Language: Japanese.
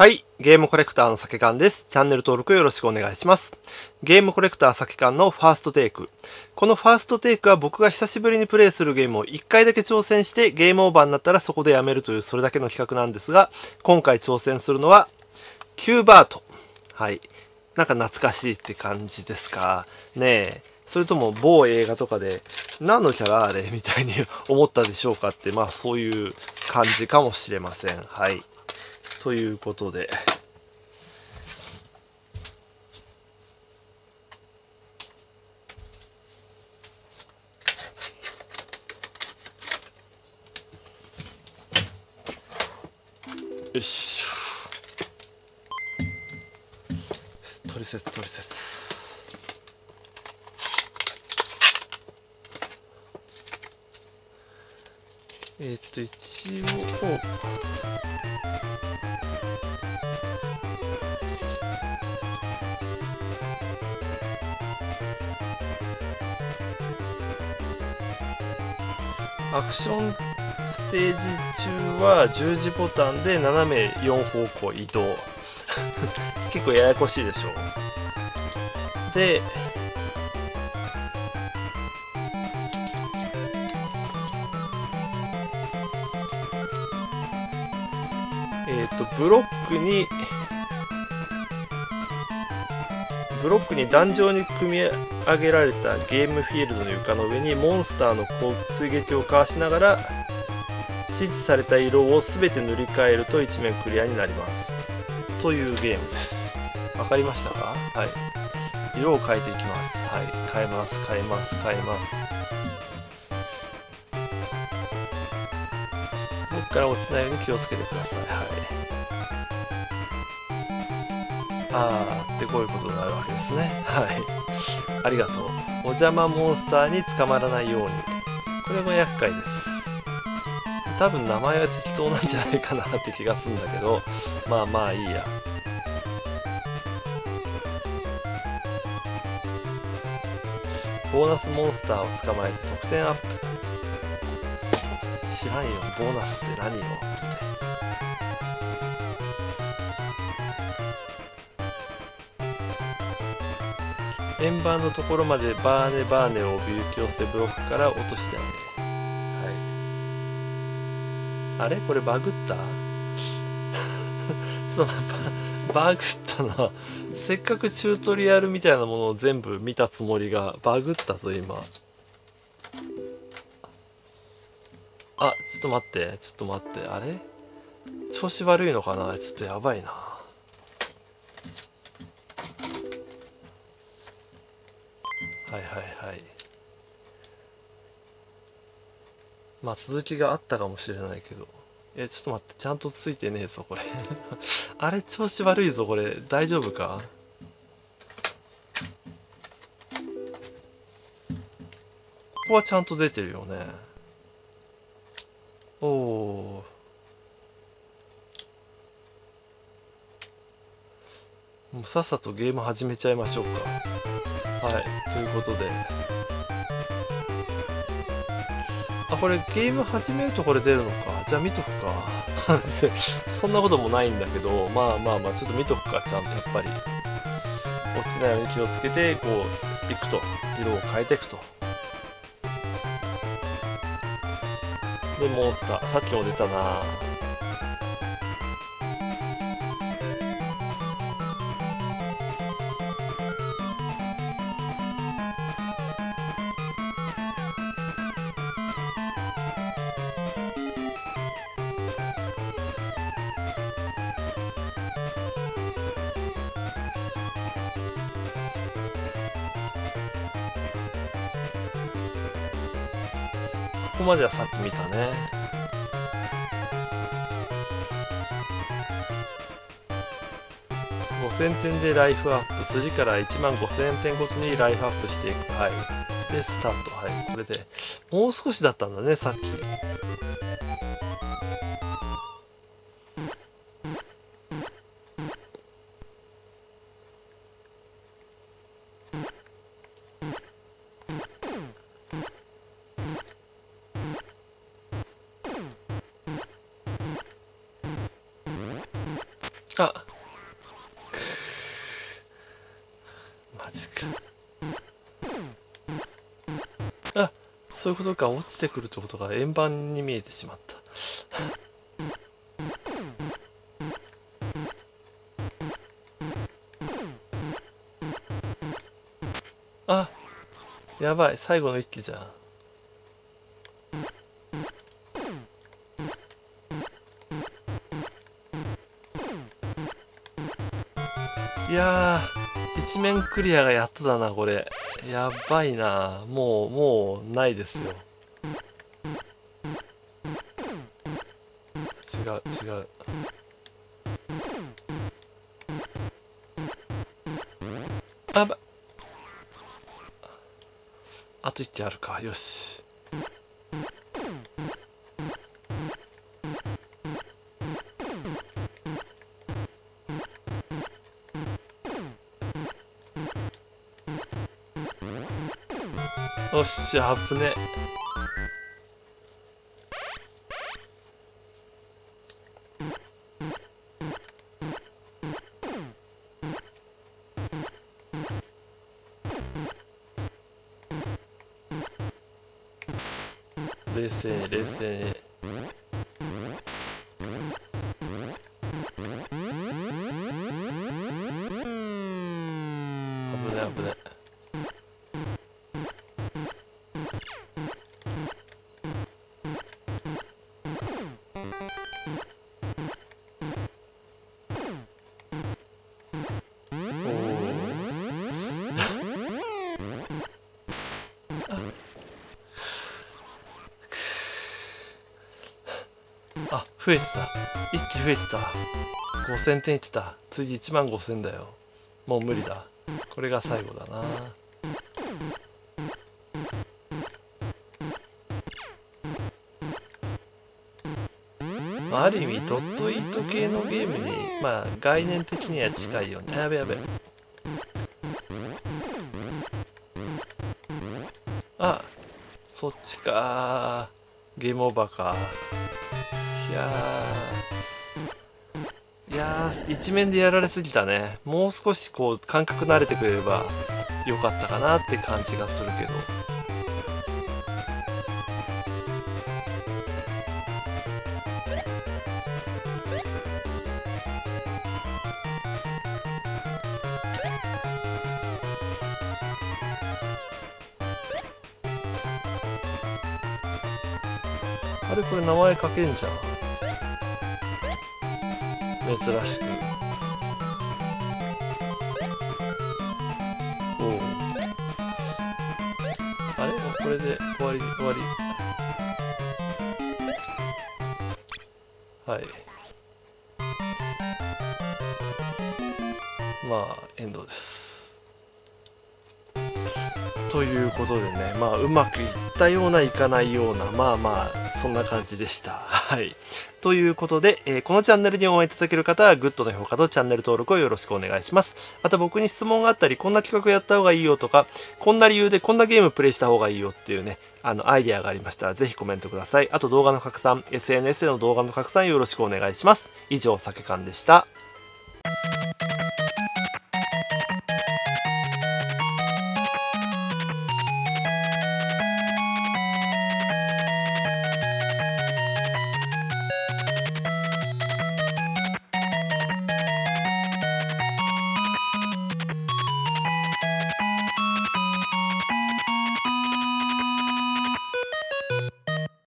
はい。ゲームコレクターの酒缶です。チャンネル登録よろしくお願いします。ゲームコレクター酒缶のファーストテイク。このファーストテイクは僕が久しぶりにプレイするゲームを1回だけ挑戦してゲームオーバーになったらそこでやめるというそれだけの企画なんですが、今回挑戦するのは、キューバート。はい。なんか懐かしいって感じですか？ねえ。それとも某映画とかで何のキャラあれ？みたいに思ったでしょうかってまあそういう感じかもしれません。はい。ということで。よしトリセツトリセツえーっと一応アクションステージ中は十字ボタンで斜め4方向移動。結構ややこしいでしょう。でえっ、とブロックにブロックに壇上に組み上げられたゲームフィールドの床の上にモンスターの追撃をかわしながら指示された色を全て塗り替えると一面クリアになります。というゲームです。わかりましたか？はい。色を変えていきます。はい。変えます変えます変えますから落ちないように気をつけてください。はい。あーってこういうことになるわけですね。はい。ありがとう。お邪魔モンスターに捕まらないように。これも厄介です。多分名前は適当なんじゃないかなって気がするんだけどまあまあいいや。ボーナスモンスターを捕まえて得点アップ。知らんよ。ボーナスって何よ。って。円盤のところまでバーネバーネをおびき寄せブロックから落としてあげはい。あれ？これバグった？そのババグったなせっかくチュートリアルみたいなものを全部見たつもりがバグったぞ今。あちょっと待ってちょっと待ってあれ？調子悪いのかな？ちょっとやばいな。はいはいはい。まあ続きがあったかもしれないけど。えちょっと待ってちゃんとついてねえぞこれ。あれ調子悪いぞこれ。大丈夫か？ここはちゃんと出てるよね。もうさっさとゲーム始めちゃいましょうか。はいということで。あこれゲーム始めるとこれ出るのか。じゃあ見とくか。そんなこともないんだけどまあまあまあちょっと見とくかちゃんとやっぱり。落ちないように気をつけてこういくと。色を変えていくと。でモンスター。さっきも出たな。ここまではさっき見たね。5000点でライフアップ。次から1万5000点ごとにライフアップしていく。はい。でスタート。はい。これでもう少しだったんだねさっき。あマジか。あそういうことか。落ちてくるってことが円盤に見えてしまった。あやばい。最後の一機じゃん。いやー一面クリアがやっとだなこれ。やばいな。もうもうないですよ。違う違う。あば。あと1機あるか。よし。よっしゃ危ね冷静に冷静。に危ね危ねあ増えてた。一気増えてた。5000点いってた。次1万5000だよ。もう無理だ。これが最後だな。あ、ある意味ドットイート系のゲームにまあ概念的には近いよね。やべやべ。あそっちか。ゲームオーバーか。いやいや一面でやられすぎたね。もう少しこう感覚慣れてくれればよかったかなって感じがするけど。あれこれ名前書けんじゃん。珍しく。おおあれ？もうこれで終わり終わり。はい。まあエンドです。ということでねまあうまくいったようないかないようなまあまあそんな感じでした。はい。ということで、えー、このチャンネルに応援いただける方はグッドの評価とチャンネル登録をよろしくお願いします。また僕に質問があったりこんな企画やった方がいいよとかこんな理由でこんなゲームプレイした方がいいよっていうねあのアイデアがありましたらぜひコメントください。あと動画の拡散 SNS での動画の拡散よろしくお願いします。以上酒缶でした。